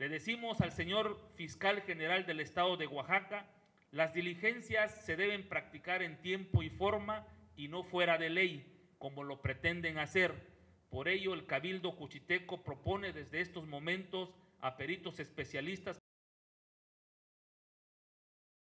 Le decimos al señor fiscal general del estado de Oaxaca, las diligencias se deben practicar en tiempo y forma y no fuera de ley, como lo pretenden hacer. Por ello, el Cabildo Cuchiteco propone desde estos momentos a peritos especialistas